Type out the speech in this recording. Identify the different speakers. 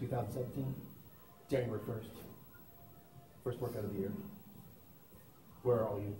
Speaker 1: 2017, January 1st. First workout of the year. Where are all you